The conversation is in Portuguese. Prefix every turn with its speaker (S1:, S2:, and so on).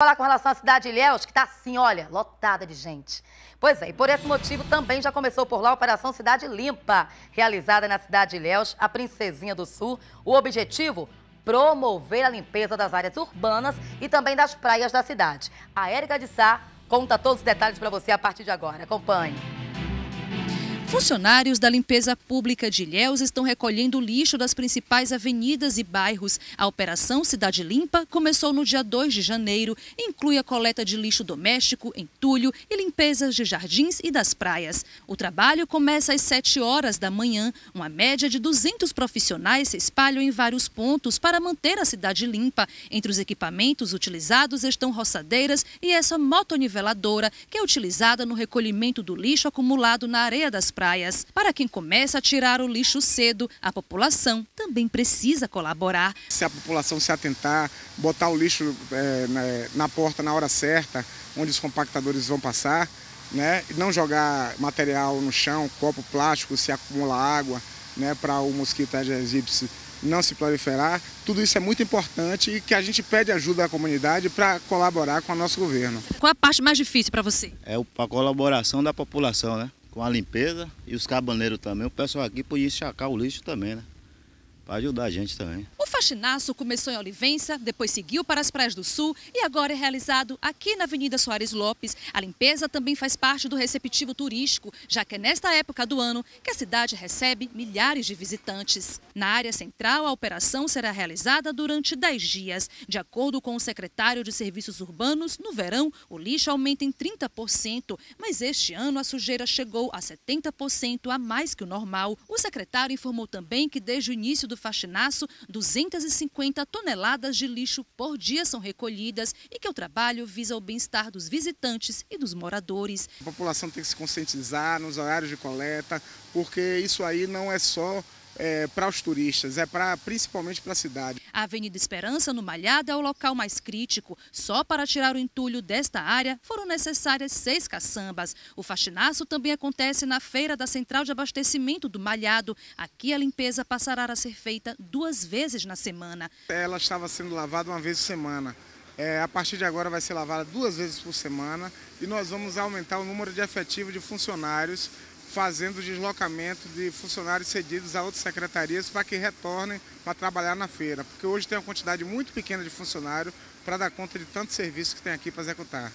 S1: falar com relação à cidade de Ilhéus, que está assim, olha, lotada de gente. Pois é, e por esse motivo também já começou por lá a Operação Cidade Limpa, realizada na cidade de Ilhéus, a Princesinha do Sul. O objetivo? Promover a limpeza das áreas urbanas e também das praias da cidade. A Érica de Sá conta todos os detalhes para você a partir de agora. Acompanhe.
S2: Funcionários da limpeza pública de Ilhéus estão recolhendo lixo das principais avenidas e bairros. A Operação Cidade Limpa começou no dia 2 de janeiro e inclui a coleta de lixo doméstico, entulho e limpezas de jardins e das praias. O trabalho começa às 7 horas da manhã. Uma média de 200 profissionais se espalham em vários pontos para manter a cidade limpa. Entre os equipamentos utilizados estão roçadeiras e essa motoniveladora, que é utilizada no recolhimento do lixo acumulado na areia das praias. Para quem começa a tirar o lixo cedo, a população também precisa colaborar.
S3: Se a população se atentar, botar o lixo é, na, na porta na hora certa, onde os compactadores vão passar, né? E não jogar material no chão, copo plástico, se acumula água, né? Para o mosquito Aedes aegypti não se proliferar. Tudo isso é muito importante e que a gente pede ajuda da comunidade para colaborar com o nosso governo.
S2: Qual a parte mais difícil para você?
S4: É a colaboração da população, né? Com a limpeza e os cabaneiros também. O pessoal aqui podia enxacar o lixo também, né? Para ajudar a gente também.
S2: Faxinaço começou em Olivença, depois seguiu para as praias do sul e agora é realizado aqui na Avenida Soares Lopes. A limpeza também faz parte do receptivo turístico, já que é nesta época do ano que a cidade recebe milhares de visitantes. Na área central, a operação será realizada durante 10 dias. De acordo com o secretário de Serviços Urbanos, no verão o lixo aumenta em 30%, mas este ano a sujeira chegou a 70% a mais que o normal. O secretário informou também que desde o início do faxinaço, 250 toneladas de lixo por dia são recolhidas e que o trabalho visa o bem-estar dos visitantes e dos moradores.
S3: A população tem que se conscientizar nos horários de coleta, porque isso aí não é só é, para os turistas, é para principalmente para a cidade.
S2: A Avenida Esperança, no Malhado, é o local mais crítico. Só para tirar o entulho desta área foram necessárias seis caçambas. O faxinaço também acontece na feira da Central de Abastecimento do Malhado. Aqui a limpeza passará a ser feita duas vezes na semana.
S3: Ela estava sendo lavada uma vez por semana. É, a partir de agora vai ser lavada duas vezes por semana e nós vamos aumentar o número de efetivo de funcionários fazendo deslocamento de funcionários cedidos a outras secretarias para que retornem para trabalhar na feira, porque hoje tem uma quantidade muito pequena de funcionário para dar conta de tanto serviço que tem aqui para executar.